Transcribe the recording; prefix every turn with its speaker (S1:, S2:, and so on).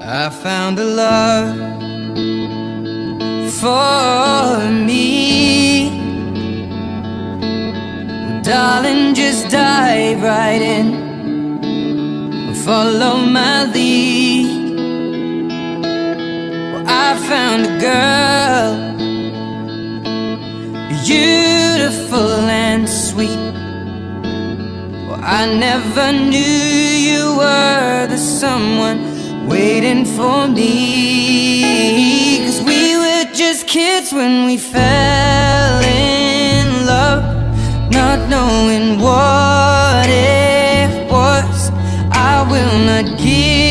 S1: I found a love for me. Darling, just dive right in. Follow my lead. Well, I found a girl, beautiful and sweet. Well, I never knew you were the someone waiting for me. Cause we were just kids when we fell in love Not knowing what it was. I will not give